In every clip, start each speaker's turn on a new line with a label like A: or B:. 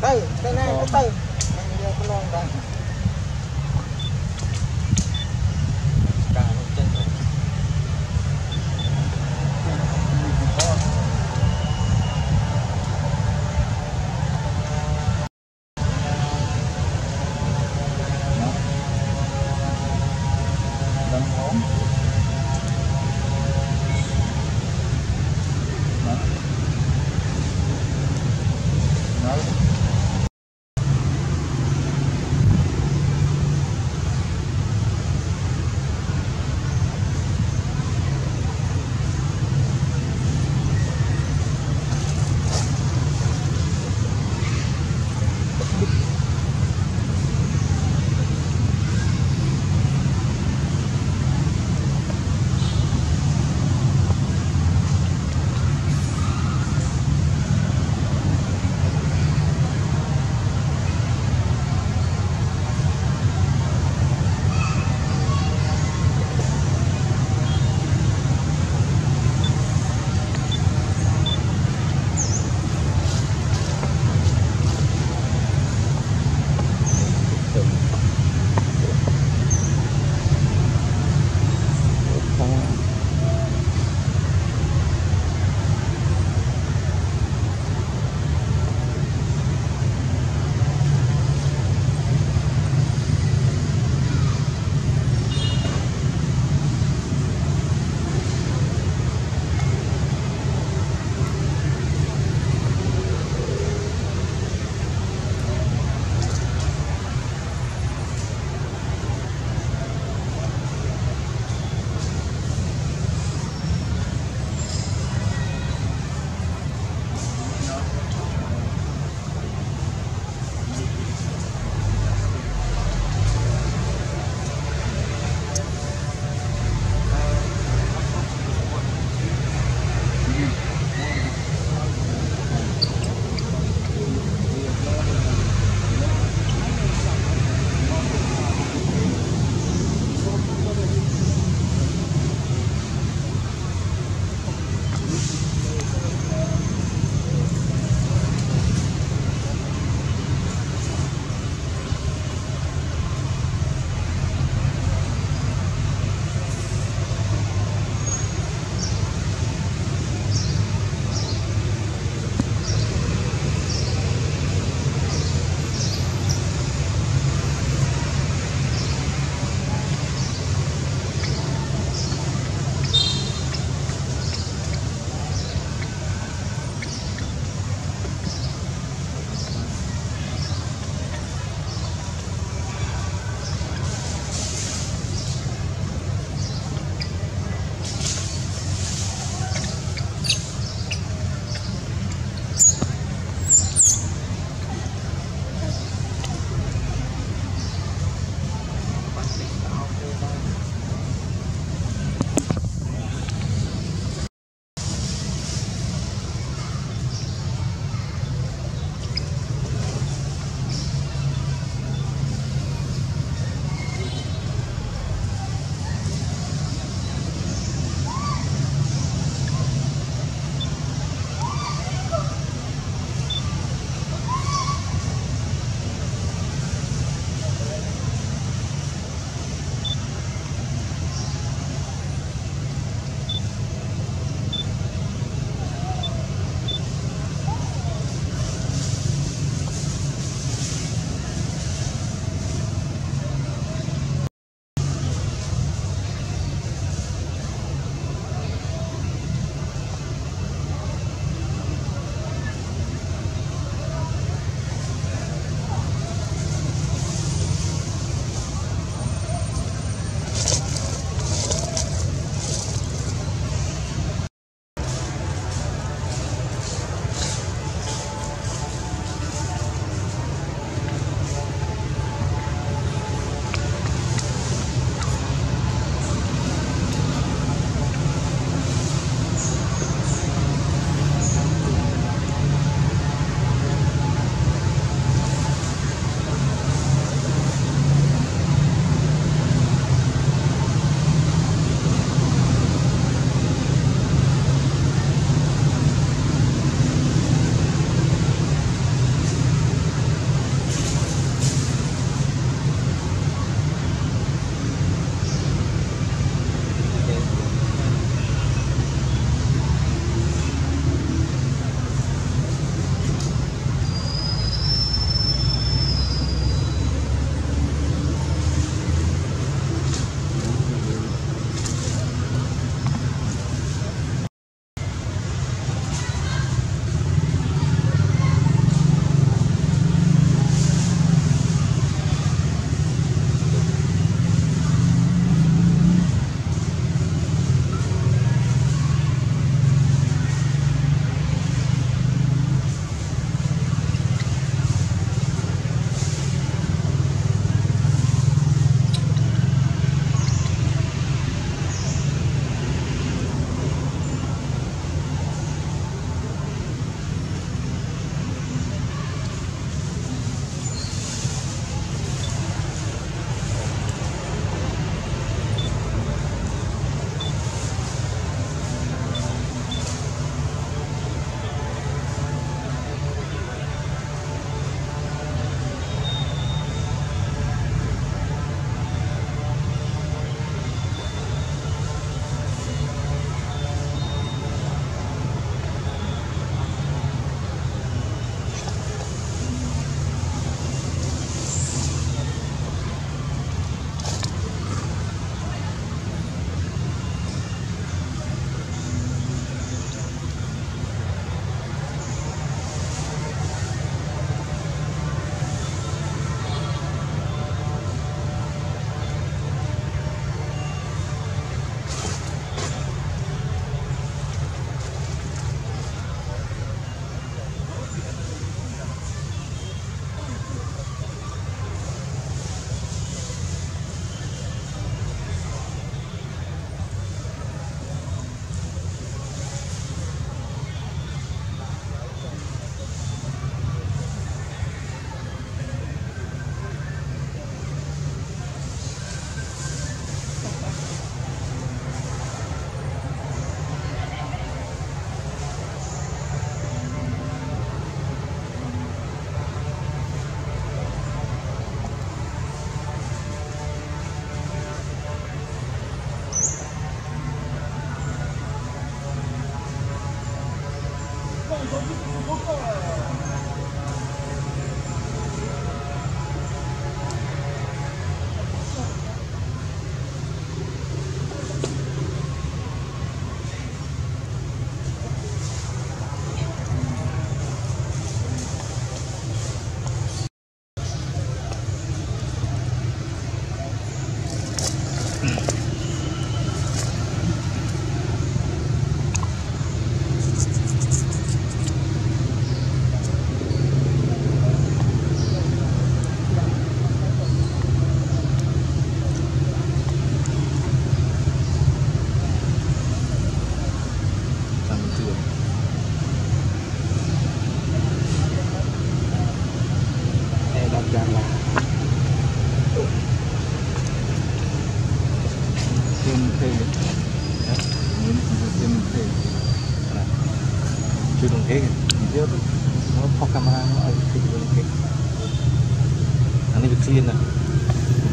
A: tay tay này tay anh đi con non đây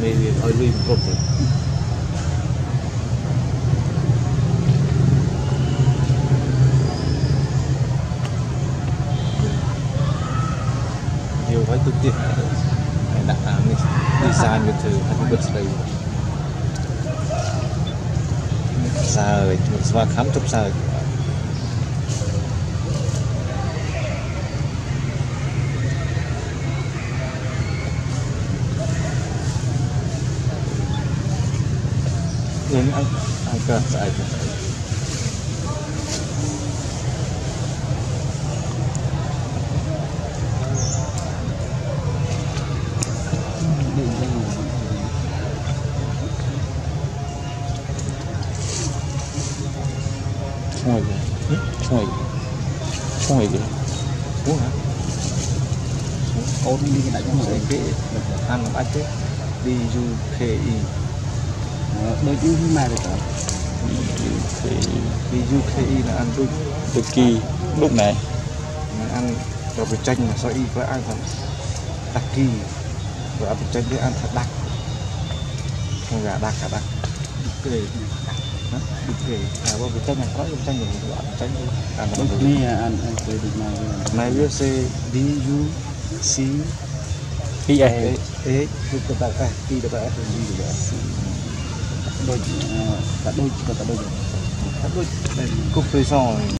A: mày ở lui một cục rồi nhiều phải thực tiễn đặt à design cái thứ anh bật đây. Sao một số khám chụp sao ini angka seakan Không rồi, không rồi, không rồi, uống hả? Ôn đi cái đại chúng cái ăn bách đi du khê y. ដាក់ឈ្ងុយគេអានមិនអាចទេ D U K E
B: ដូចនេះមកទៅ
A: thì UKI là ăn đúc
B: từ kỳ lúc này
A: mà ăn rồi phải chanh mà sao y phải ăn thật đặc kỳ rồi ăn phải chanh thì ăn thật đặc con gà đặc cả đặc cái này hả cái này à bao phải chanh này có chanh rồi mình ăn chanh đi ăn nó
B: ដូច
A: được
B: នេះអានអានពេលដូចមក
A: này viết C D U C
B: ពីអេ
A: A A lúc cái ta cái đi được cái đi được cái
B: ដូ đôi cả đôi cả đôi. Cả đôi.
A: Cục tươi sò